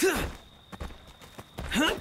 Huh?